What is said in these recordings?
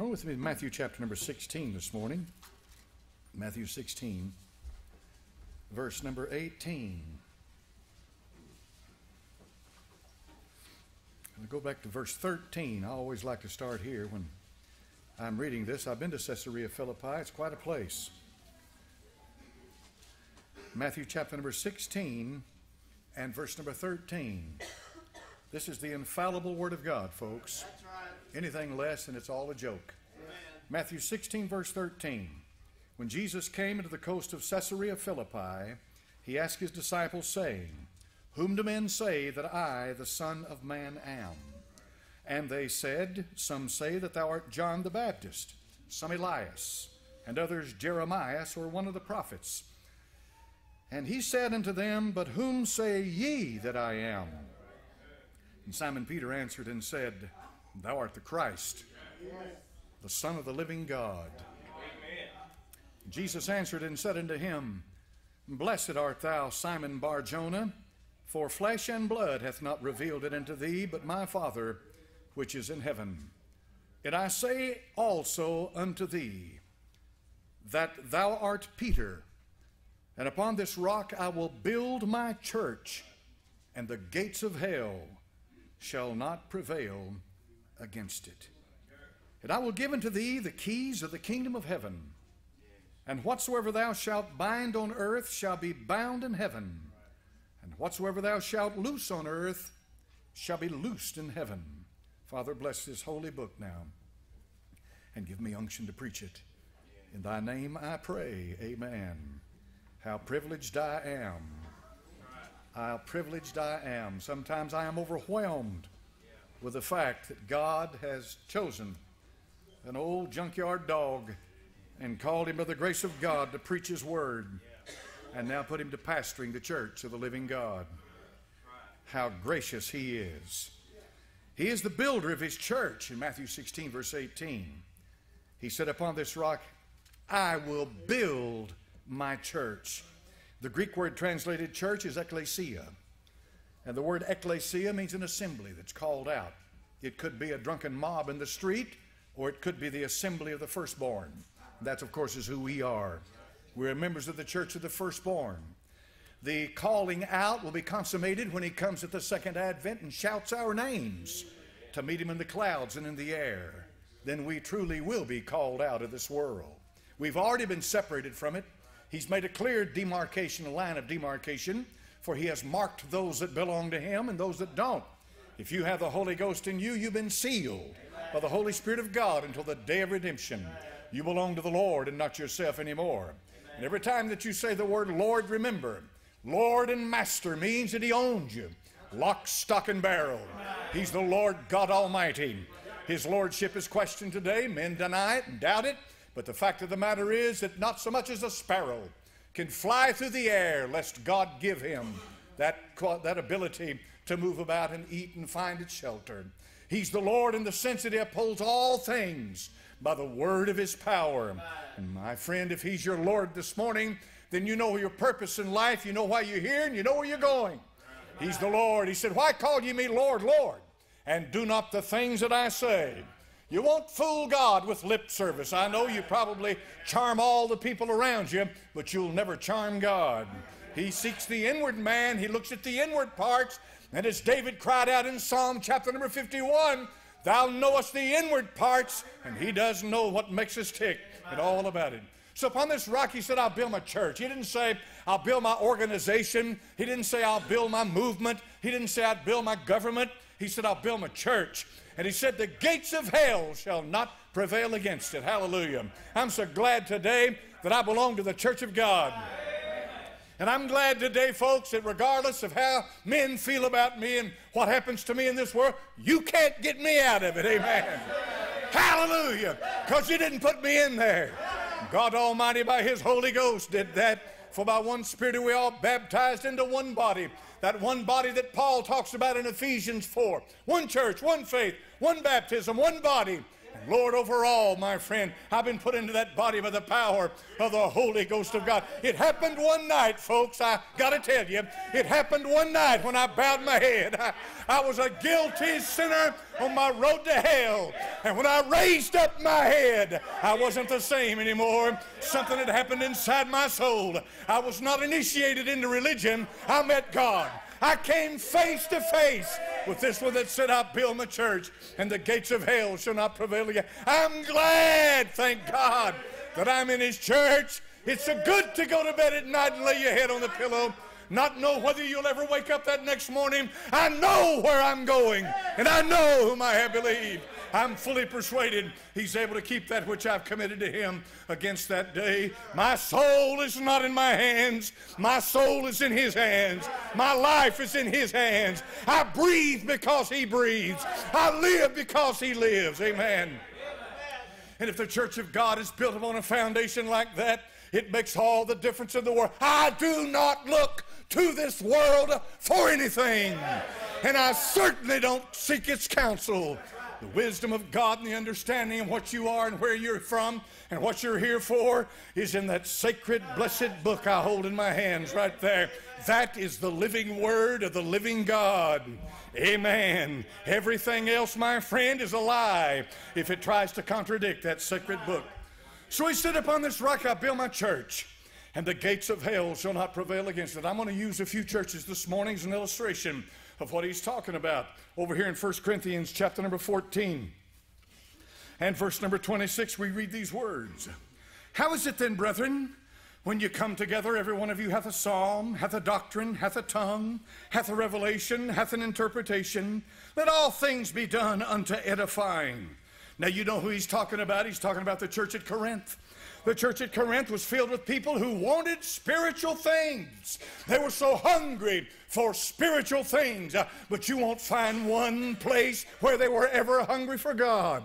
Turn with me to Matthew chapter number 16 this morning. Matthew 16, verse number 18. I'm go back to verse 13. I always like to start here when I'm reading this. I've been to Caesarea Philippi, it's quite a place. Matthew chapter number 16 and verse number 13. This is the infallible Word of God, folks. Anything less, and it's all a joke. Amen. Matthew 16, verse 13. When Jesus came into the coast of Caesarea Philippi, he asked his disciples, saying, Whom do men say that I, the Son of Man, am? And they said, Some say that thou art John the Baptist, some Elias, and others Jeremias or one of the prophets. And he said unto them, But whom say ye that I am? And Simon Peter answered and said, Thou art the Christ, the Son of the living God. Jesus answered and said unto him, Blessed art thou, Simon Bar Jonah, for flesh and blood hath not revealed it unto thee, but my Father which is in heaven. And I say also unto thee, that thou art Peter, and upon this rock I will build my church, and the gates of hell shall not prevail against it. And I will give unto thee the keys of the kingdom of heaven. And whatsoever thou shalt bind on earth shall be bound in heaven. And whatsoever thou shalt loose on earth shall be loosed in heaven. Father, bless this holy book now and give me unction to preach it. In thy name I pray. Amen. How privileged I am. How privileged I am. Sometimes I am overwhelmed with the fact that God has chosen an old junkyard dog and called him by the grace of God to preach his word and now put him to pastoring the church of the living God. How gracious he is. He is the builder of his church in Matthew 16, verse 18. He said, Upon this rock I will build my church. The Greek word translated church is ecclesia. And the word ecclesia means an assembly that's called out. It could be a drunken mob in the street, or it could be the assembly of the firstborn. That, of course, is who we are. We're members of the church of the firstborn. The calling out will be consummated when he comes at the second advent and shouts our names to meet him in the clouds and in the air. Then we truly will be called out of this world. We've already been separated from it. He's made a clear demarcation, a line of demarcation, for he has marked those that belong to him and those that don't. If you have the Holy Ghost in you, you've been sealed by the Holy Spirit of God until the day of redemption. You belong to the Lord and not yourself anymore. And every time that you say the word Lord, remember, Lord and Master means that He owns you. Lock, stock, and barrel. He's the Lord God Almighty. His Lordship is questioned today. Men deny it and doubt it. But the fact of the matter is that not so much as a sparrow can fly through the air lest God give him that, that ability to move about and eat and find its shelter. He's the Lord in the sense that He upholds all things by the word of His power. And my friend, if He's your Lord this morning, then you know your purpose in life, you know why you're here, and you know where you're going. He's the Lord. He said, Why call ye me Lord, Lord, and do not the things that I say? You won't fool God with lip service. I know you probably charm all the people around you, but you'll never charm God. He seeks the inward man, he looks at the inward parts, and as David cried out in Psalm chapter number 51, Thou knowest the inward parts, and he does know what makes us tick and all about it. So upon this rock, he said, I'll build my church. He didn't say, I'll build my organization. He didn't say, I'll build my movement. He didn't say, I'd build my government. He said, I'll build my church. And he said, The gates of hell shall not prevail against it. Hallelujah. I'm so glad today that I belong to the church of God. And I'm glad today, folks, that regardless of how men feel about me and what happens to me in this world, you can't get me out of it. Amen. Hallelujah. Because you didn't put me in there. God Almighty, by His Holy Ghost, did that. For by one Spirit are we all baptized into one body. That one body that Paul talks about in Ephesians 4. One church, one faith, one baptism, one body. Lord, over all, my friend, I've been put into that body by the power of the Holy Ghost of God. It happened one night, folks. I got to tell you, it happened one night when I bowed my head. I, I was a guilty sinner on my road to hell. And when I raised up my head, I wasn't the same anymore. Something had happened inside my soul. I was not initiated into religion, I met God. I came face to face with this one that said, "I'll build my church and the gates of hell shall not prevail again. I'm glad, thank God, that I'm in his church. It's so good to go to bed at night and lay your head on the pillow not know whether you'll ever wake up that next morning. I know where I'm going, and I know whom I have believed. I'm fully persuaded he's able to keep that which I've committed to him against that day. My soul is not in my hands. My soul is in his hands. My life is in his hands. I breathe because he breathes. I live because he lives. Amen. And if the church of God is built upon a foundation like that, it makes all the difference in the world. I do not look to this world for anything, and I certainly don't seek its counsel the wisdom of God and the understanding of what you are and where you're from and what you're here for is in that sacred, blessed book I hold in my hands right there. That is the living word of the living God. Amen. Everything else, my friend, is a lie if it tries to contradict that sacred book. So he said, Upon this rock I build my church, and the gates of hell shall not prevail against it. I'm going to use a few churches this morning as an illustration of what he's talking about over here in 1 Corinthians chapter number 14 and verse number 26 we read these words. How is it then brethren when you come together every one of you hath a psalm hath a doctrine hath a tongue hath a revelation hath an interpretation? Let all things be done unto edifying. Now you know who he's talking about. He's talking about the church at corinth the church at Corinth was filled with people who wanted spiritual things. They were so hungry for spiritual things, uh, but you won't find one place where they were ever hungry for God.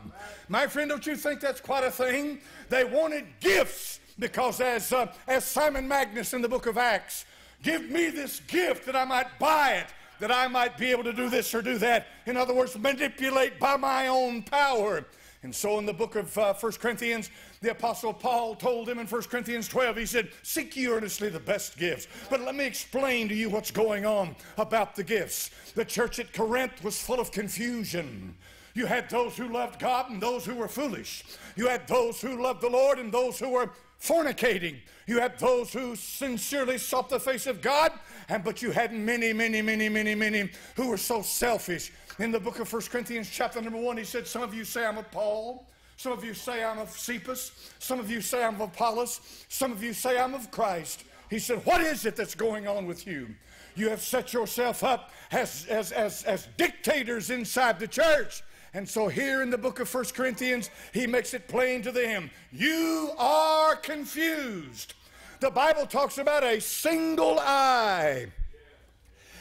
My friend, don't you think that's quite a thing? They wanted gifts because, as, uh, as Simon Magus in the book of Acts, give me this gift that I might buy it that I might be able to do this or do that. In other words, manipulate by my own power. And so in the book of uh, 1 Corinthians, the Apostle Paul told him in 1 Corinthians 12, he said, Seek ye earnestly the best gifts. But let me explain to you what's going on about the gifts. The church at Corinth was full of confusion. You had those who loved God and those who were foolish. You had those who loved the Lord and those who were fornicating. You had those who sincerely sought the face of God, and but you had many, many, many, many, many who were so selfish in the book of 1 Corinthians, chapter number one, he said, Some of you say I'm a Paul. Some of you say I'm of Cephas. Some of you say I'm of Apollos. Some of you say I'm of Christ. He said, What is it that's going on with you? You have set yourself up as, as, as, as dictators inside the church. And so here in the book of 1 Corinthians, he makes it plain to them you are confused. The Bible talks about a single eye.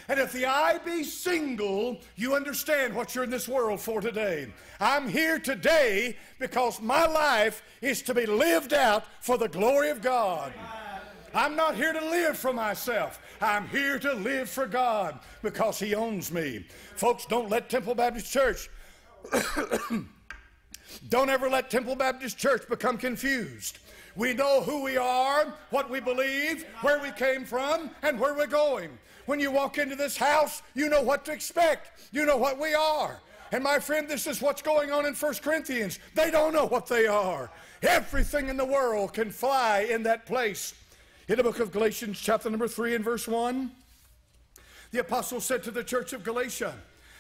And if the eye be single, you understand what you're in this world for today. I'm here today because my life is to be lived out for the glory of God. I'm not here to live for myself. I'm here to live for God because He owns me. Folks, don't let Temple Baptist Church, don't ever let Temple Baptist Church become confused. We know who we are, what we believe, where we came from, and where we're going. When you walk into this house, you know what to expect. You know what we are. And my friend, this is what's going on in 1 Corinthians. They don't know what they are. Everything in the world can fly in that place. In the book of Galatians, chapter number 3 and verse 1, the apostle said to the church of Galatia,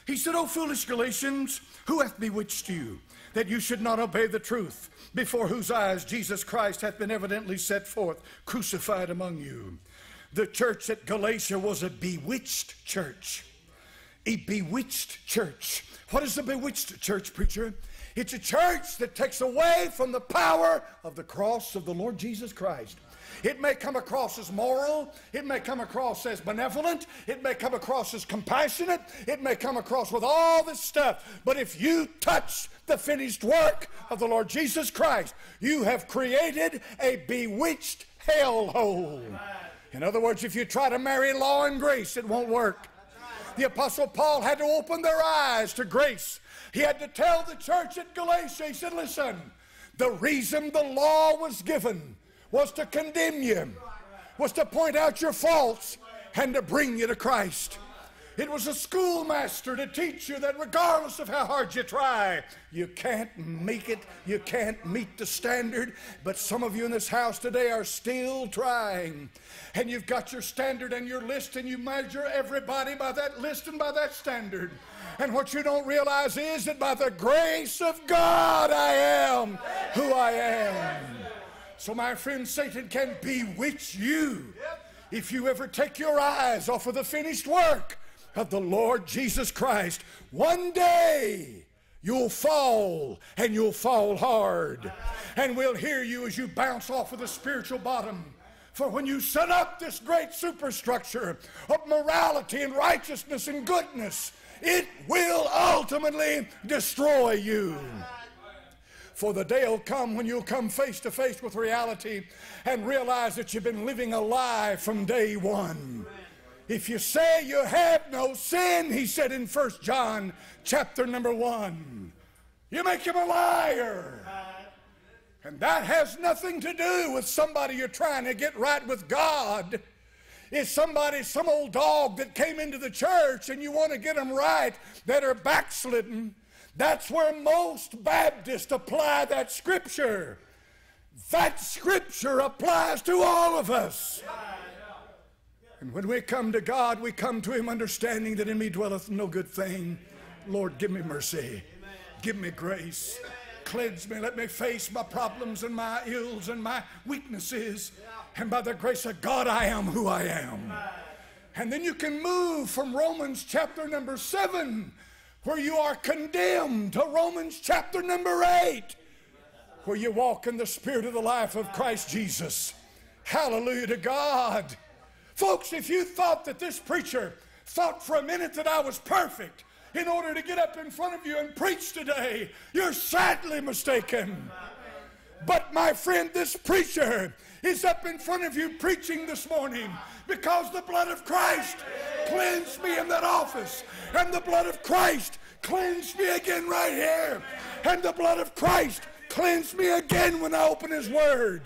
He said, O foolish Galatians, who hath bewitched you, that you should not obey the truth, before whose eyes Jesus Christ hath been evidently set forth, crucified among you? The church at Galatia was a bewitched church. A bewitched church. What is a bewitched church, preacher? It's a church that takes away from the power of the cross of the Lord Jesus Christ. It may come across as moral. It may come across as benevolent. It may come across as compassionate. It may come across with all this stuff. But if you touch the finished work of the Lord Jesus Christ, you have created a bewitched hellhole. In other words, if you try to marry law and grace, it won't work. The Apostle Paul had to open their eyes to grace He had to tell the church at Galatia, he said, listen, the reason the law was given was to condemn you, was to point out your faults, and to bring you to Christ. It was a schoolmaster to teach you that regardless of how hard you try, you can't make it, you can't meet the standard. But some of you in this house today are still trying. And you've got your standard and your list, and you measure everybody by that list and by that standard. And what you don't realize is that by the grace of God, I am who I am. So, my friend, Satan can bewitch you if you ever take your eyes off of the finished work of the Lord Jesus Christ. One day, you'll fall and you'll fall hard. And we'll hear you as you bounce off of the spiritual bottom. For when you set up this great superstructure of morality and righteousness and goodness, it will ultimately destroy you. For the day will come when you'll come face to face with reality and realize that you've been living a lie from day one. If you say you have no sin, he said in First John chapter number 1, you make him a liar. And that has nothing to do with somebody you're trying to get right with God. It's somebody, some old dog that came into the church and you want to get them right that are backslidden. That's where most Baptists apply that scripture. That scripture applies to all of us. And when we come to God, we come to Him understanding that in me dwelleth no good thing. Lord, give me mercy. Give me grace. Cleanse me. Let me face my problems and my ills and my weaknesses. And by the grace of God, I am who I am. And then you can move from Romans chapter number seven where you are condemned to Romans chapter number 8, where you walk in the spirit of the life of Christ Jesus. Hallelujah to God. Folks, if you thought that this preacher thought for a minute that I was perfect in order to get up in front of you and preach today, you're sadly mistaken. But my friend, this preacher is up in front of you preaching this morning because the blood of Christ cleansed me in that office. And the blood of Christ cleansed me again right here. And the blood of Christ cleansed me again when I open His Word.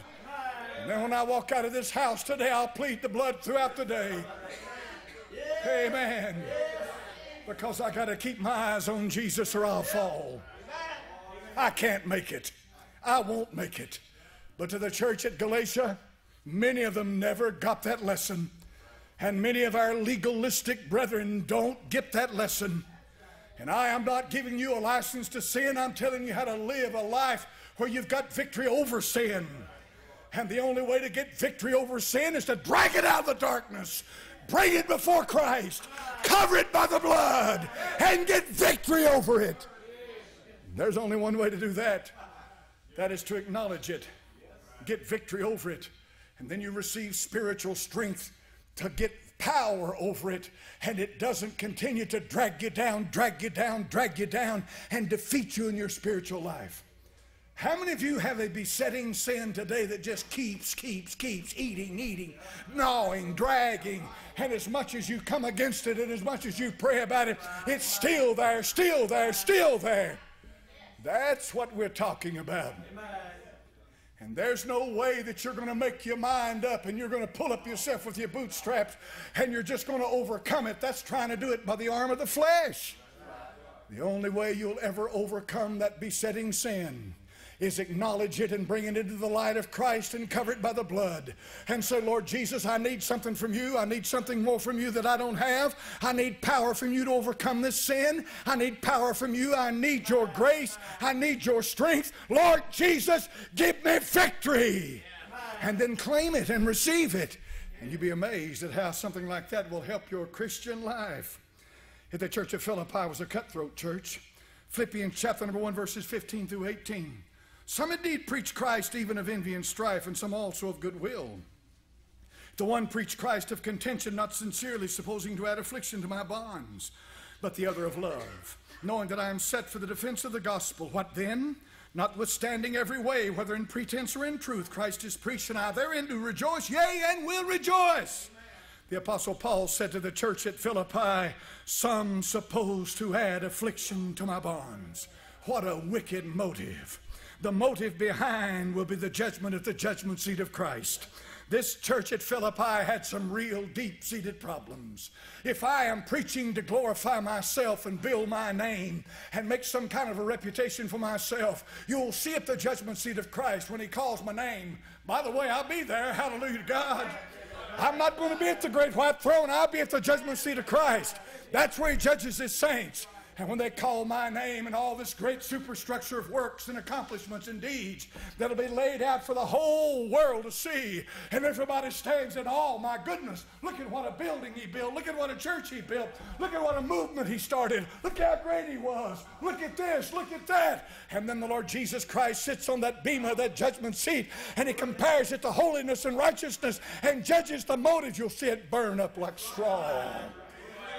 And then when I walk out of this house today, I'll plead the blood throughout the day. Amen. Because I got to keep my eyes on Jesus or I'll fall. I can't make it. I won't make it. But to the church at Galatia, many of them never got that lesson. And many of our legalistic brethren don't get that lesson. And I am not giving you a license to sin. I'm telling you how to live a life where you've got victory over sin. And the only way to get victory over sin is to drag it out of the darkness, bring it before Christ, cover it by the blood, and get victory over it. There's only one way to do that. That is to acknowledge it, get victory over it, and then you receive spiritual strength to get power over it, and it doesn't continue to drag you down, drag you down, drag you down, and defeat you in your spiritual life. How many of you have a besetting sin today that just keeps, keeps, keeps eating, eating, gnawing, dragging, and as much as you come against it and as much as you pray about it, it's still there, still there, still there. That's what we're talking about. And there's no way that you're going to make your mind up and you're going to pull up yourself with your bootstraps and you're just going to overcome it. That's trying to do it by the arm of the flesh. The only way you'll ever overcome that besetting sin is acknowledge it and bring it into the light of Christ and cover it by the blood. And so, Lord Jesus, I need something from you. I need something more from you that I don't have. I need power from you to overcome this sin. I need power from you. I need your grace. I need your strength. Lord Jesus, give me victory. And then claim it and receive it. And you'd be amazed at how something like that will help your Christian life. At the church of Philippi was a cutthroat church. Philippians chapter number 1, verses 15 through 18. Some indeed preach Christ even of envy and strife, and some also of goodwill. The one preached Christ of contention, not sincerely, supposing to add affliction to my bonds, but the other of love, knowing that I am set for the defense of the gospel. What then? Notwithstanding every way, whether in pretense or in truth, Christ is preached, and I therein do rejoice, yea, and will rejoice. The Apostle Paul said to the church at Philippi, Some suppose to add affliction to my bonds. What a wicked motive. The motive behind will be the judgment at the judgment seat of Christ. This church at Philippi had some real deep seated problems. If I am preaching to glorify myself and build my name and make some kind of a reputation for myself, you'll see at the judgment seat of Christ when He calls my name. By the way, I'll be there. Hallelujah to God. I'm not going to be at the great white throne. I'll be at the judgment seat of Christ. That's where He judges His saints. And when they call my name and all this great superstructure of works and accomplishments and deeds that'll be laid out for the whole world to see, and everybody stands in awe, my goodness, look at what a building he built. Look at what a church he built. Look at what a movement he started. Look how great he was. Look at this. Look at that. And then the Lord Jesus Christ sits on that beam of that judgment seat and he compares it to holiness and righteousness and judges the motive. You'll see it burn up like straw.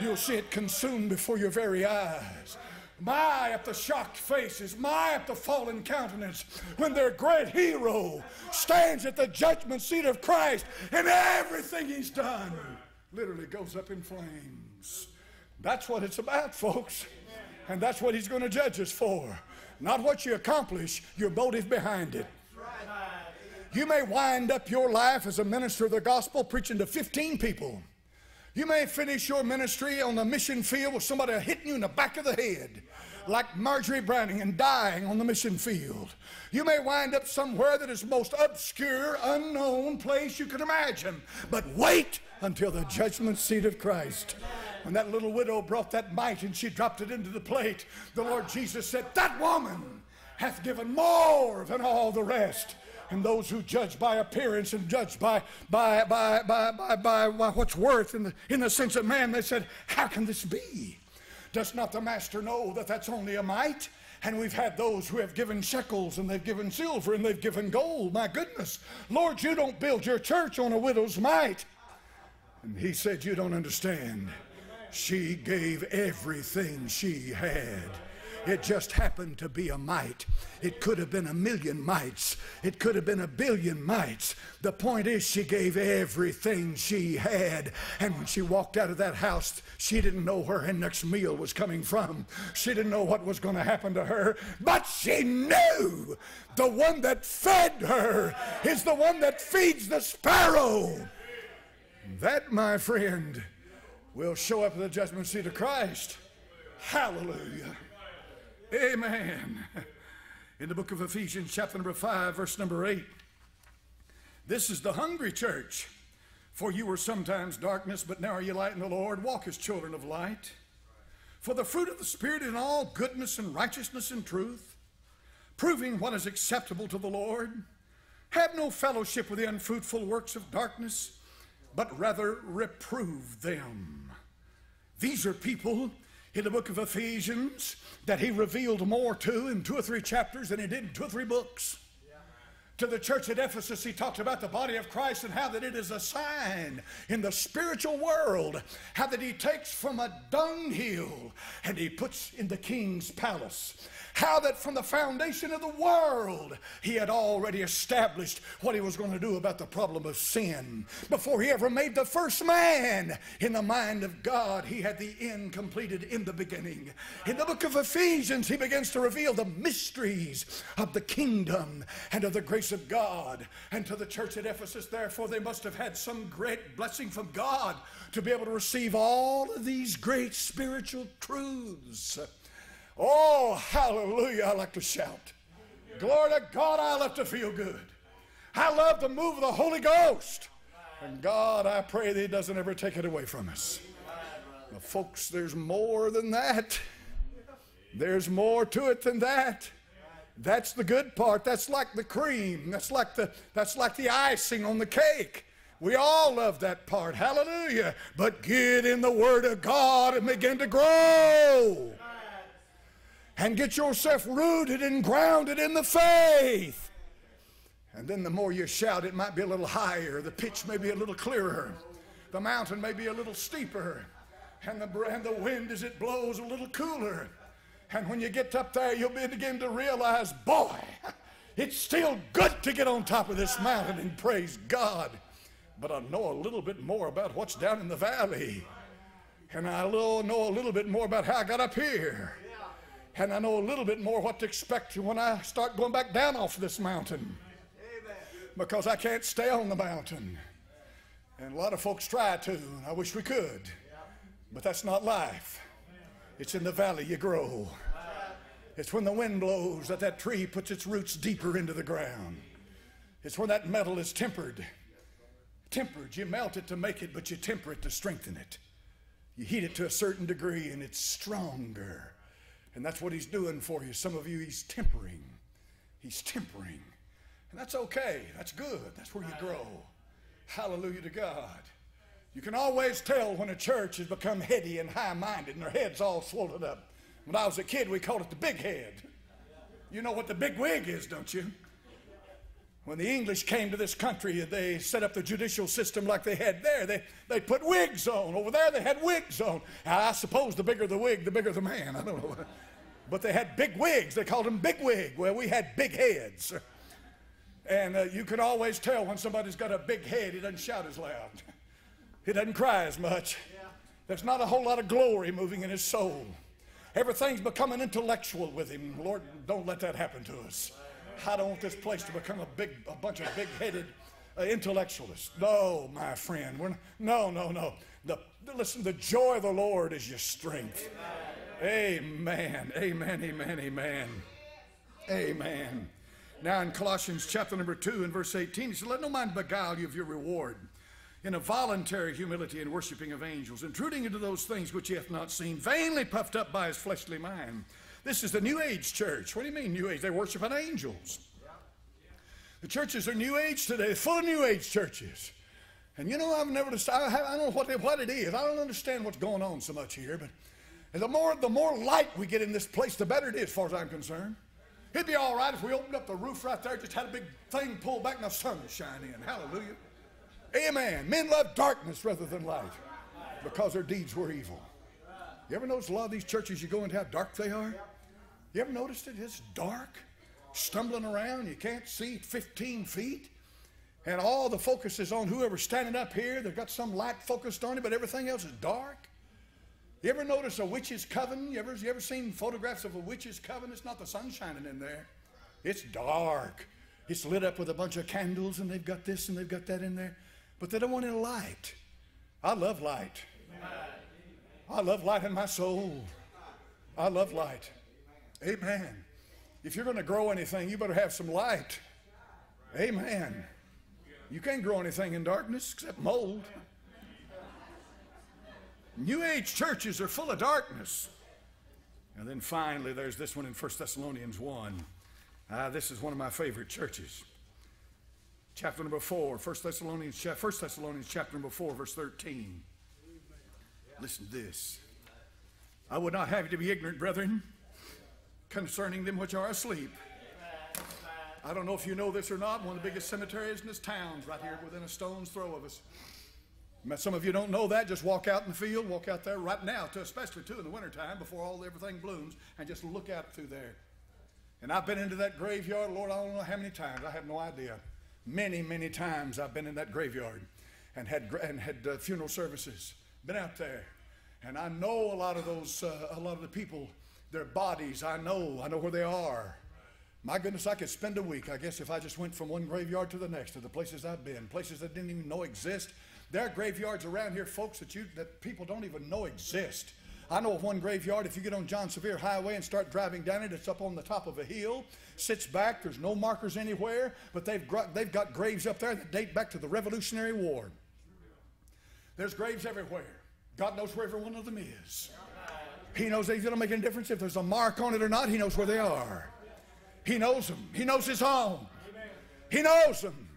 You'll see it consumed before your very eyes. My, at the shocked faces, my, at the fallen countenance, when their great hero stands at the judgment seat of Christ and everything he's done literally goes up in flames. That's what it's about, folks. And that's what he's going to judge us for. Not what you accomplish, your motive behind it. You may wind up your life as a minister of the gospel preaching to 15 people. You may finish your ministry on the mission field with somebody hitting you in the back of the head, like Marjorie Browning, and dying on the mission field. You may wind up somewhere that is the most obscure, unknown place you can imagine. But wait until the judgment seat of Christ. When that little widow brought that mite and she dropped it into the plate, the Lord Jesus said, That woman hath given more than all the rest and those who judge by appearance and judge by, by, by, by, by, by, what's worth in the, in the sense of man, they said, How can this be? Does not the master know that that's only a mite? And we've had those who have given shekels and they've given silver and they've given gold. My goodness. Lord, you don't build your church on a widow's mite. And he said, You don't understand. She gave everything she had. It just happened to be a mite. It could have been a million mites. It could have been a billion mites. The point is, she gave everything she had. And when she walked out of that house, she didn't know where her next meal was coming from. She didn't know what was going to happen to her. But she knew the one that fed her is the one that feeds the sparrow. That, my friend, will show up at the judgment seat of Christ. Hallelujah. Amen. In the book of Ephesians, chapter number 5, verse number 8. This is the hungry church. For you were sometimes darkness, but now are you light in the Lord. Walk as children of light. For the fruit of the Spirit in all goodness and righteousness and truth, proving what is acceptable to the Lord. Have no fellowship with the unfruitful works of darkness, but rather reprove them. These are people in the book of Ephesians that he revealed more to in two or three chapters than he did in two or three books. To the church at Ephesus, he talked about the body of Christ and how that it is a sign in the spiritual world. How that he takes from a dunghill and he puts in the king's palace how that from the foundation of the world he had already established what he was going to do about the problem of sin. Before he ever made the first man in the mind of God, he had the end completed in the beginning. In the book of Ephesians, he begins to reveal the mysteries of the kingdom and of the of God. And to the church at Ephesus, therefore, they must have had some great blessing from God to be able to receive all of these great spiritual truths. Oh, hallelujah. I like to shout. Glory to God, I love to feel good. I love the move of the Holy Ghost. And God, I pray that He doesn't ever take it away from us. Now, folks, there's more than that. There's more to it than that. That's the good part. That's like the cream. That's like the, that's like the icing on the cake. We all love that part. Hallelujah. But get in the Word of God and begin to grow and get yourself rooted and grounded in the faith. And then the more you shout, it might be a little higher, the pitch may be a little clearer, the mountain may be a little steeper, and the, and the wind as it blows a little cooler. And when you get up there, you'll begin to realize, boy, it's still good to get on top of this mountain and praise God. but I know a little bit more about what's down in the valley. And I know a little bit more about how I got up here. And I know a little bit more what to expect when I start going back down off this mountain. Because I can't stay on the mountain. And a lot of folks try to, and I wish we could. But that's not life. It's in the valley you grow. It's when the wind blows that that tree puts its roots deeper into the ground. It's when that metal is tempered. Tempered. You melt it to make it, but you temper it to strengthen it. You heat it to a certain degree and it's stronger. And that's what he's doing for you. Some of you, he's tempering. He's tempering. And that's okay. That's good. That's where you grow. Hallelujah to God. You can always tell when a church has become heady and high minded and their head's all swollen up. When I was a kid, we called it the big head. You know what the big wig is, don't you? When the English came to this country, they set up the judicial system like they had there. They, they put wigs on. Over there, they had wigs on. I suppose the bigger the wig, the bigger the man. I don't know. But they had big wigs. They called them big wig. Well, we had big heads. And uh, you can always tell when somebody's got a big head, he doesn't shout as loud. He doesn't cry as much. There's not a whole lot of glory moving in his soul. Everything's becoming intellectual with him. Lord, don't let that happen to us. I don't want this place to become a big, a bunch of big-headed uh, intellectualists. No, my friend. We're not, no, no, no. The, listen, the joy of the Lord is your strength. Amen. Amen. Amen. Amen. Amen. Now in Colossians chapter number 2 and verse 18, he said, Let no man beguile you of your reward in a voluntary humility and worshiping of angels, intruding into those things which he hath not seen, vainly puffed up by his fleshly mind. This is the New Age church. What do you mean, New Age? They worship angels. The churches are New Age today, full of New Age churches. And you know, I've never, I, I don't know what, what it is. I don't understand what's going on so much here, but the more, the more light we get in this place, the better it is, as far as I'm concerned. It'd be all right if we opened up the roof right there, just had a big thing pulled back and the sun would shine in. Hallelujah. Amen. Men love darkness rather than light because their deeds were evil. You ever notice a lot of these churches you go into how dark they are? You ever noticed it? It's dark, stumbling around. You can't see 15 feet. And all the focus is on whoever's standing up here. They've got some light focused on it, but everything else is dark. You ever notice a witch's coven? You ever, you ever seen photographs of a witch's coven? It's not the sun shining in there. It's dark. It's lit up with a bunch of candles, and they've got this and they've got that in there but they don't want any light. I love light. I love light in my soul. I love light. Amen. If you're going to grow anything, you better have some light. Amen. You can't grow anything in darkness except mold. New Age churches are full of darkness. And then finally, there's this one in 1 Thessalonians 1. Uh, this is one of my favorite churches chapter number 4, 1 Thessalonians, 1 Thessalonians chapter number 4, verse 13. Listen to this. I would not have you to be ignorant, brethren, concerning them which are asleep. I don't know if you know this or not. One of the biggest cemeteries in this town right here within a stone's throw of us. Some of you don't know that. Just walk out in the field, walk out there right now, to, especially too in the wintertime before all everything blooms, and just look out through there. And I've been into that graveyard, Lord, I don't know how many times. I have no idea. Many, many times I've been in that graveyard and had, and had uh, funeral services, been out there. And I know a lot of those, uh, a lot of the people, their bodies, I know, I know where they are. My goodness, I could spend a week, I guess, if I just went from one graveyard to the next, to the places I've been, places that didn't even know exist. There are graveyards around here, folks, that, you, that people don't even know exist. I know of one graveyard, if you get on John Sevier Highway and start driving down it, it's up on the top of a hill, sits back, there's no markers anywhere, but they've they've got graves up there that date back to the Revolutionary War. There's graves everywhere. God knows where every one of them is. He knows they don't make any difference if there's a mark on it or not. He knows where they are. He knows them. He knows his home. He knows them.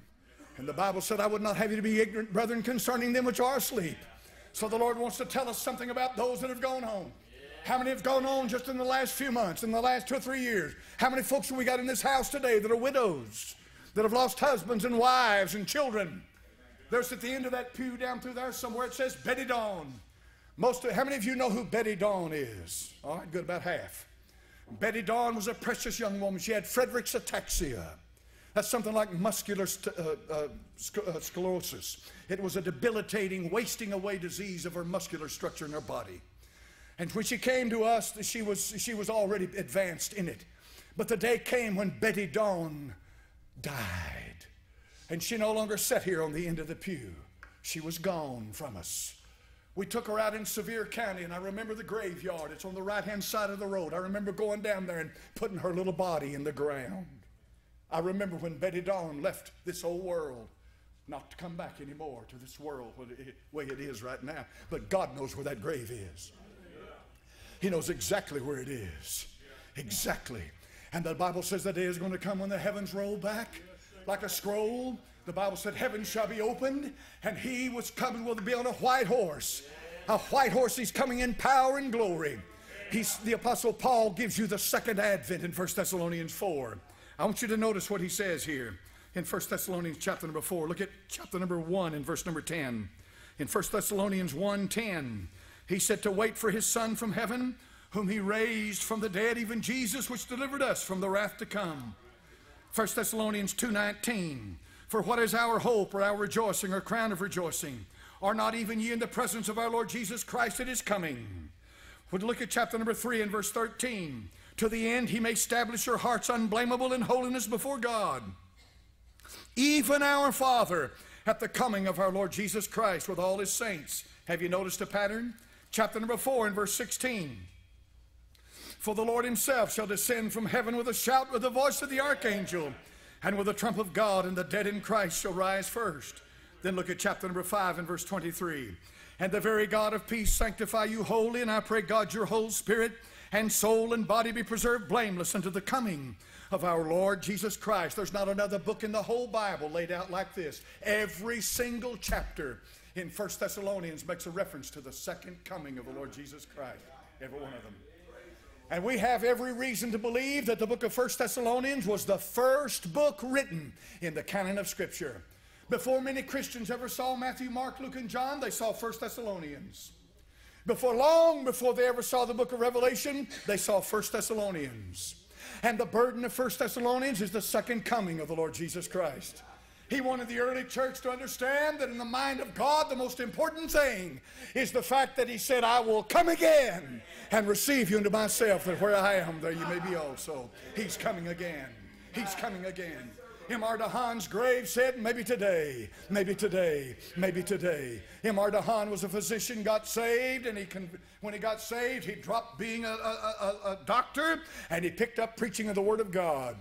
And the Bible said, I would not have you to be ignorant, brethren, concerning them which are asleep. So the Lord wants to tell us something about those that have gone home. How many have gone on just in the last few months, in the last two or three years? How many folks have we got in this house today that are widows, that have lost husbands and wives and children? There's at the end of that pew down through there somewhere it says Betty Dawn. Most of, how many of you know who Betty Dawn is? All right, good, about half. Betty Dawn was a precious young woman. She had Friedreich's ataxia. That's something like muscular uh, uh, uh, sclerosis. It was a debilitating, wasting away disease of her muscular structure in her body. And when she came to us, she was, she was already advanced in it. But the day came when Betty Dawn died. And she no longer sat here on the end of the pew. She was gone from us. We took her out in Sevier County, and I remember the graveyard. It's on the right hand side of the road. I remember going down there and putting her little body in the ground. I remember when Betty Dawn left this old world, not to come back anymore to this world the way it is right now. But God knows where that grave is. He knows exactly where it is. Exactly. And the Bible says the day is going to come when the heavens roll back like a scroll. The Bible said heaven shall be opened, and he was coming will be on a white horse. A white horse, he's coming in power and glory. He's, the Apostle Paul gives you the second advent in 1 Thessalonians 4. I want you to notice what he says here in 1 Thessalonians chapter number 4. Look at chapter number 1 and verse number 10. In 1 Thessalonians 1 10, he said to wait for his son from heaven, whom he raised from the dead, even Jesus, which delivered us from the wrath to come. 1 Thessalonians 2:19 For what is our hope or our rejoicing or crown of rejoicing? Are not even ye in the presence of our Lord Jesus Christ at his coming? Would look at chapter number 3 and verse 13. To the end he may establish your hearts unblameable in holiness before God. Even our Father at the coming of our Lord Jesus Christ with all his saints. Have you noticed a pattern? Chapter number 4 and verse 16. For the Lord himself shall descend from heaven with a shout, with the voice of the archangel, and with the trump of God, and the dead in Christ shall rise first. Then look at chapter number 5 and verse 23. And the very God of peace sanctify you wholly, and I pray God your whole spirit and soul and body be preserved blameless unto the coming of our Lord Jesus Christ. There's not another book in the whole Bible laid out like this. Every single chapter in First Thessalonians makes a reference to the second coming of the Lord Jesus Christ. Every one of them. And we have every reason to believe that the book of First Thessalonians was the first book written in the canon of Scripture. Before many Christians ever saw Matthew, Mark, Luke, and John, they saw First Thessalonians. Before long before they ever saw the book of Revelation, they saw First Thessalonians. And the burden of First Thessalonians is the second coming of the Lord Jesus Christ. He wanted the early church to understand that in the mind of God, the most important thing is the fact that He said, I will come again and receive you into myself, that where I am, there you may be also. He's coming again. He's coming again. M.R. DeHaan's grave said, maybe today, maybe today, maybe today. M.R. DeHaan was a physician, got saved, and he when he got saved, he dropped being a, a, a, a doctor and he picked up preaching of the Word of God.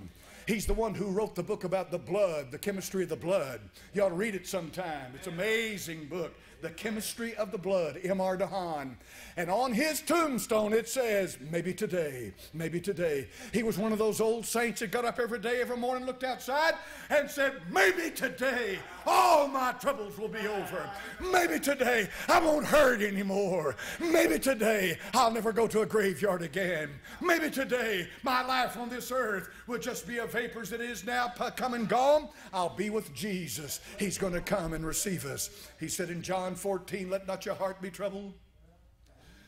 He's the one who wrote the book about the blood, the chemistry of the blood. You ought to read it sometime. It's an amazing book. The Chemistry of the Blood, M.R. DeHaan. And on his tombstone it says, maybe today, maybe today. He was one of those old saints that got up every day, every morning, looked outside, and said, maybe today all my troubles will be over. Maybe today I won't hurt anymore. Maybe today I'll never go to a graveyard again. Maybe today my life on this earth will just be a vapor that is now come and gone. I'll be with Jesus. He's going to come and receive us. He said in John 14, Let not your heart be troubled.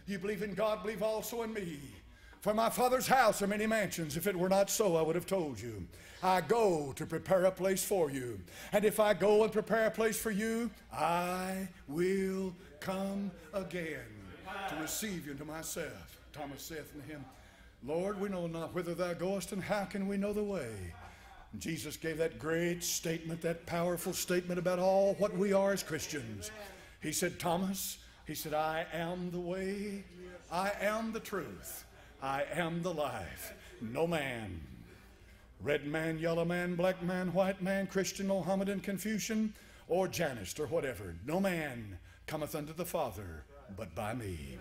You believe in God, believe also in me. For my Father's house are many mansions. If it were not so, I would have told you. I go to prepare a place for you. And if I go and prepare a place for you, I will come again to receive you unto myself. Thomas saith unto him, Lord, we know not whither thou goest, and how can we know the way? Jesus gave that great statement, that powerful statement about all what we are as Christians. He said, Thomas, he said, I am the way, I am the truth, I am the life. No man, red man, yellow man, black man, white man, Christian, Mohammedan, Confucian, or Janist, or whatever, no man cometh unto the Father but by me.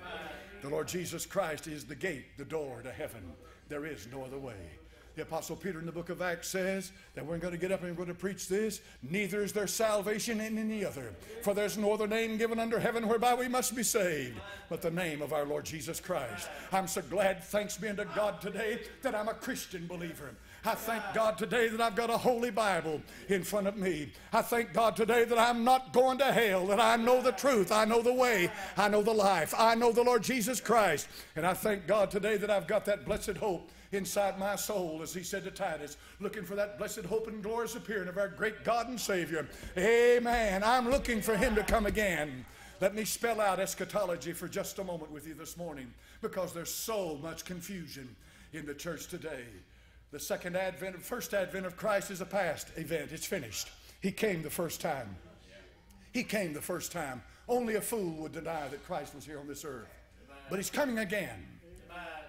The Lord Jesus Christ is the gate, the door to heaven. There is no other way. The Apostle Peter in the book of Acts says that we're going to get up and we're going to preach this. Neither is there salvation in any other. For there's no other name given under heaven whereby we must be saved but the name of our Lord Jesus Christ. I'm so glad, thanks be unto God today, that I'm a Christian believer. I thank God today that I've got a holy Bible in front of me. I thank God today that I'm not going to hell, that I know the truth, I know the way, I know the life, I know the Lord Jesus Christ. And I thank God today that I've got that blessed hope inside my soul, as he said to Titus, looking for that blessed hope and glorious appearing of our great God and Savior. Amen. I'm looking for him to come again. Let me spell out eschatology for just a moment with you this morning because there's so much confusion in the church today. The second advent, first advent of Christ is a past event. It's finished. He came the first time. He came the first time. Only a fool would deny that Christ was here on this earth. But he's coming again.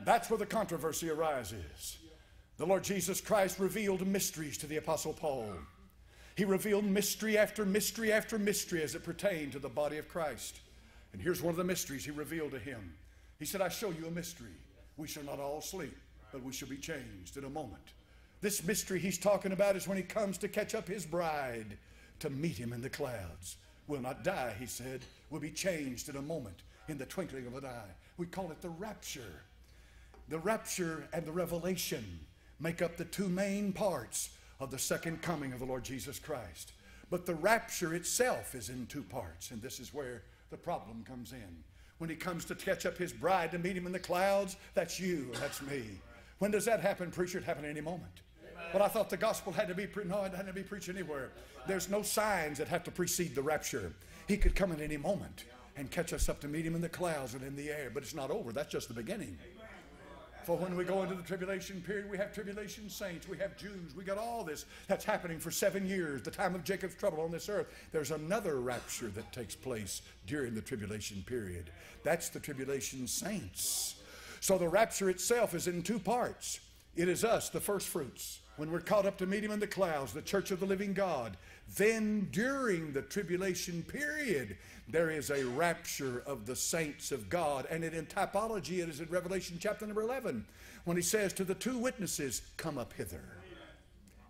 That's where the controversy arises. The Lord Jesus Christ revealed mysteries to the Apostle Paul. He revealed mystery after mystery after mystery as it pertained to the body of Christ. And here's one of the mysteries he revealed to him. He said, I show you a mystery. We shall not all sleep, but we shall be changed in a moment. This mystery he's talking about is when he comes to catch up his bride to meet him in the clouds. We'll not die, he said. We'll be changed in a moment, in the twinkling of an eye. We call it the rapture. The rapture and the revelation make up the two main parts of the second coming of the Lord Jesus Christ. But the rapture itself is in two parts, and this is where the problem comes in. When he comes to catch up his bride to meet him in the clouds, that's you, that's me. When does that happen, preacher? It happen any moment. But I thought the gospel had to be pre- no, it had to be preached anywhere. There's no signs that have to precede the rapture. He could come at any moment and catch us up to meet him in the clouds and in the air. But it's not over. That's just the beginning. For when we go into the tribulation period, we have tribulation saints, we have Jews, we got all this that's happening for seven years, the time of Jacob's trouble on this earth. There's another rapture that takes place during the tribulation period. That's the tribulation saints. So the rapture itself is in two parts. It is us, the first fruits, when we're caught up to meet him in the clouds, the church of the living God. Then during the tribulation period, there is a rapture of the saints of God. And it, in typology, it is in Revelation chapter number 11 when he says to the two witnesses, Come up hither.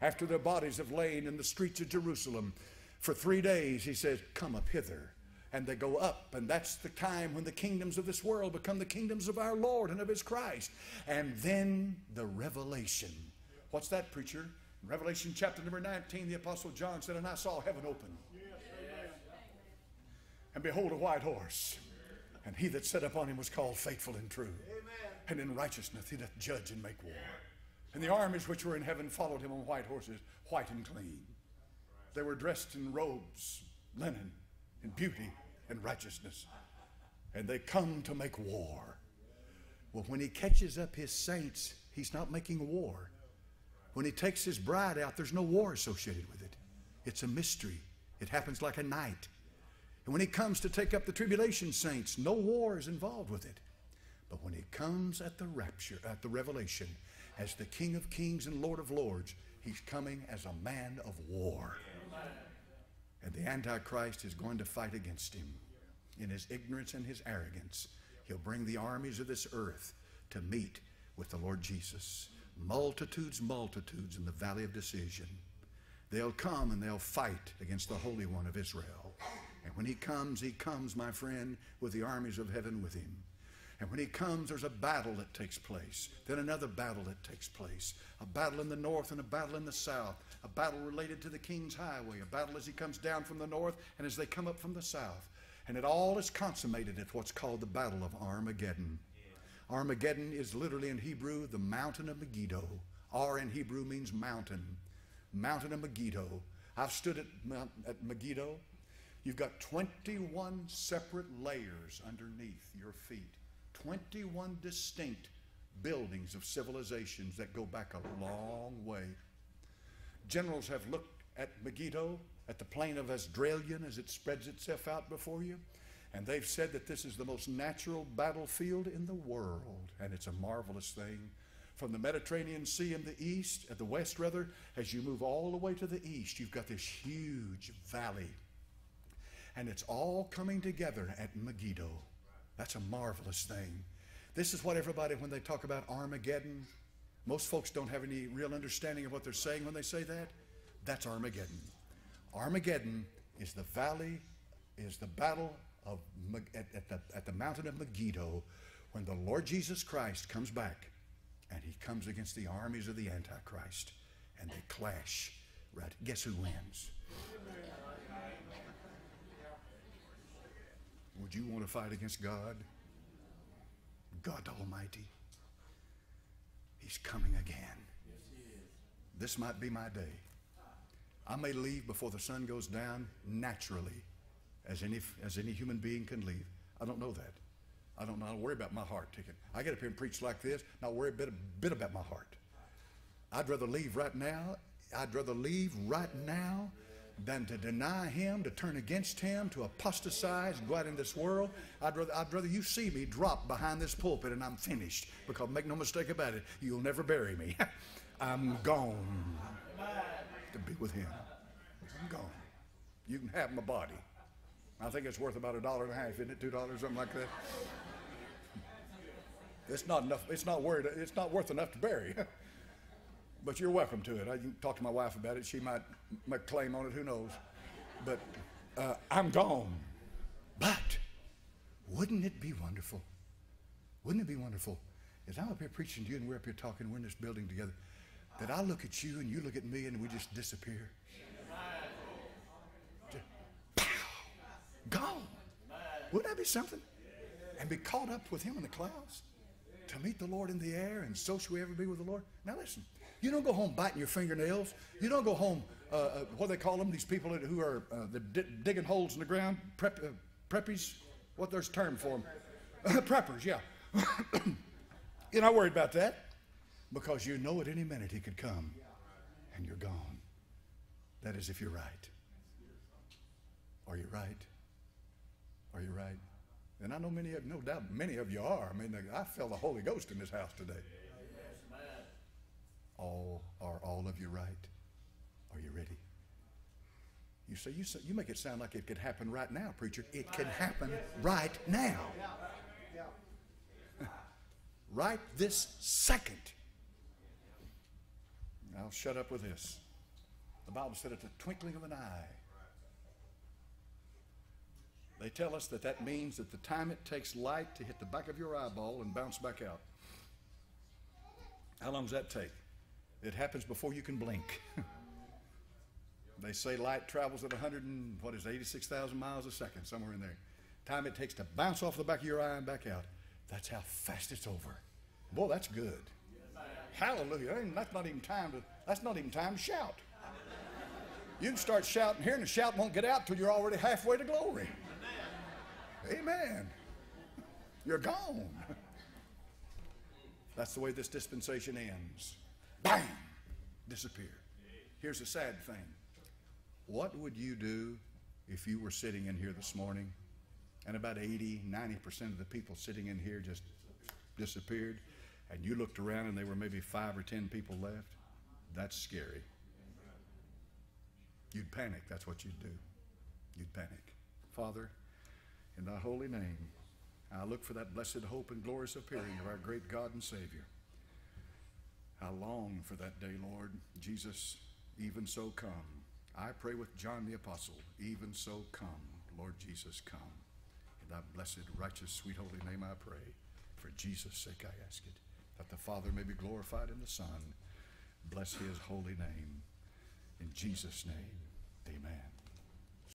After their bodies have lain in the streets of Jerusalem for three days, he says, Come up hither. And they go up, and that's the time when the kingdoms of this world become the kingdoms of our Lord and of his Christ. And then the revelation. What's that, preacher? In Revelation chapter number 19, the Apostle John said, And I saw heaven open and behold, a white horse. And he that sat upon him was called faithful and true. Amen. And in righteousness he doth judge and make war. And the armies which were in heaven followed him on white horses, white and clean. They were dressed in robes, linen, and beauty and righteousness. And they come to make war. Well, when he catches up his saints, he's not making war. When he takes his bride out, there's no war associated with it. It's a mystery. It happens like a night. And when he comes to take up the tribulation saints, no war is involved with it. But when he comes at the rapture, at the revelation, as the King of kings and Lord of lords, he's coming as a man of war. And the Antichrist is going to fight against him. In his ignorance and his arrogance, he'll bring the armies of this earth to meet with the Lord Jesus. Multitudes, multitudes in the valley of decision. They'll come and they'll fight against the Holy One of Israel. And when he comes, he comes, my friend, with the armies of heaven with him. And when he comes, there's a battle that takes place. Then another battle that takes place. A battle in the north and a battle in the south. A battle related to the king's highway. A battle as he comes down from the north and as they come up from the south. And it all is consummated at what's called the Battle of Armageddon. Armageddon is literally in Hebrew the mountain of Megiddo. Ar in Hebrew means mountain. Mountain of Megiddo. I've stood at, at Megiddo You've got 21 separate layers underneath your feet, 21 distinct buildings of civilizations that go back a long way. Generals have looked at Megiddo, at the plain of Esdraelon as it spreads itself out before you, and they've said that this is the most natural battlefield in the world, and it's a marvelous thing. From the Mediterranean Sea in the east, at the west rather, as you move all the way to the east, you've got this huge valley and it's all coming together at Megiddo. That's a marvelous thing. This is what everybody, when they talk about Armageddon, most folks don't have any real understanding of what they're saying when they say that. That's Armageddon. Armageddon is the valley, is the battle of at, at, the, at the mountain of Megiddo when the Lord Jesus Christ comes back and he comes against the armies of the Antichrist and they clash. Right? Guess who wins? Would you want to fight against God? God Almighty. He's coming again. This might be my day. I may leave before the sun goes down naturally, as any, as any human being can leave. I don't know that. I don't know. I don't worry about my heart ticking. I get up here and preach like this, not worry a bit, a bit about my heart. I'd rather leave right now. I'd rather leave right now than to deny him, to turn against him, to apostatize, and go out in this world. I'd rather, I'd rather you see me drop behind this pulpit and I'm finished. Because make no mistake about it, you'll never bury me. I'm gone to be with him. I'm gone. You can have my body. I think it's worth about a dollar and a half, isn't it? Two dollars, something like that. It's not enough. It's not worth. It's not worth enough to bury. but you're welcome to it. I, can talk to my wife about it. She might make claim on it. Who knows? But uh, I'm gone. But wouldn't it be wonderful? Wouldn't it be wonderful? As I'm up here preaching to you and we're up here talking, we're in this building together, that I look at you and you look at me and we just disappear. Just, pow, gone. Wouldn't that be something? And be caught up with him in the clouds to meet the Lord in the air, and so shall we ever be with the Lord. Now listen, you don't go home biting your fingernails. You don't go home, uh, uh, what they call them, these people who are uh, the digging holes in the ground, prep, uh, preppies, what there's a term for them. Preppers, yeah. you're not worried about that because you know at any minute he could come and you're gone. That is if you're right. Are you right? Are you right? And I know many of, no doubt, many of you are. I mean, I feel the Holy Ghost in this house today. All are all of you right? Are you ready? You say you say, you make it sound like it could happen right now, preacher. It can happen right now. right this second. I'll shut up with this. The Bible said at the twinkling of an eye. They tell us that that means that the time it takes light to hit the back of your eyeball and bounce back out. How long does that take? It happens before you can blink. they say light travels at 100 and what is it, 86,000 miles a second, somewhere in there. Time it takes to bounce off the back of your eye and back out. That's how fast it's over. Boy, that's good. Hallelujah. That's not even time to that's not even time to shout. You can start shouting here and the shout won't get out till you're already halfway to glory. Amen. You're gone. That's the way this dispensation ends. Bam! Disappear. Here's the sad thing. What would you do if you were sitting in here this morning and about 80, 90% of the people sitting in here just disappeared and you looked around and there were maybe five or 10 people left? That's scary. You'd panic. That's what you'd do. You'd panic. Father, in thy holy name, I look for that blessed hope and glorious appearing of our great God and Savior. I long for that day, Lord. Jesus, even so come. I pray with John the Apostle, even so come, Lord Jesus, come. In thy blessed, righteous, sweet, holy name I pray. For Jesus' sake I ask it, that the Father may be glorified in the Son. Bless his holy name. In Jesus' name.